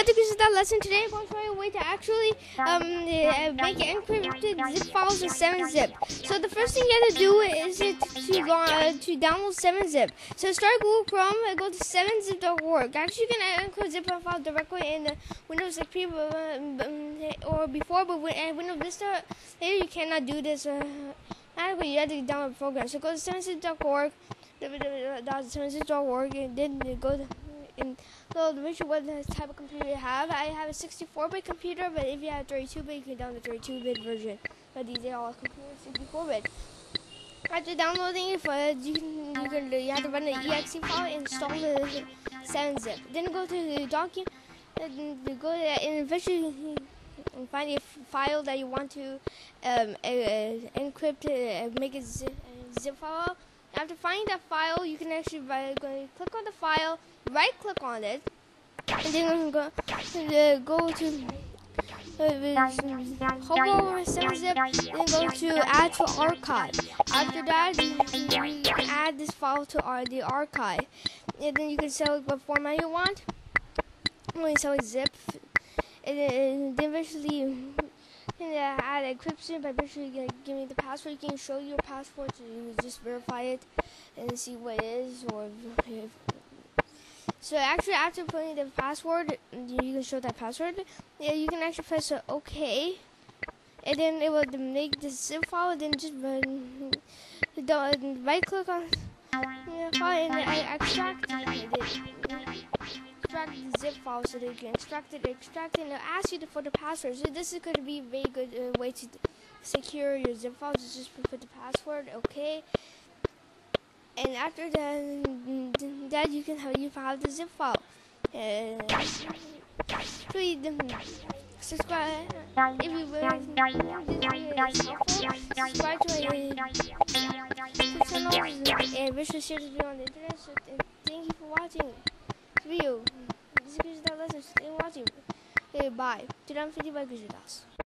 what this is that lesson today. I'm going to show you a way to actually um, uh, make encrypted zip files with 7-zip. So the first thing you have to do is to, to, uh, to download 7-zip. So start Google Chrome and go to 7zip.org. Actually, you can encrypt zip file directly in the Windows XP uh, or before, but with Windows Vista, here you cannot do this. Uh, you have to download the program. So go to 7zip.org, www.7zip.org, and then go to and so the which what type of computer you have. I have a 64-bit computer, but if you have 32-bit, you can download the 32-bit version. But these are all computers 64-bit. After downloading it, you can, you can you have to run the exe file install the 7-zip. Then go to the document, and go to and eventually and find a file that you want to um, uh, encrypt, uh, make a zip, zip file. After finding that file, you can actually uh, click on the file, right click on it, and then go, uh, go to uh, over 7-zip, then go to add to archive. After that, you, can add this file to our, the archive, and then you can select what format you want. You select zip, and then eventually and uh, add encryption by basically give me the password. You can show your password so you can just verify it and see what it is. Or if, so actually, after putting the password, you can show that password. Yeah, you can actually press OK, and then it will make the zip file. Then just run, right click on yeah, file and I extract extract the zip file so that you can extract it, extract it, and it'll ask you for the password. So this is going to be a very good uh, way to secure your zip files. Just put the password, okay. And after that, that you can have you have the zip file. Uh, please subscribe if you will. Subscribe to my channel and wish to share this video on the internet. So thank you for watching video. This is Gujidas. Thank you for watching. Okay, bye. 250 by Gujidas.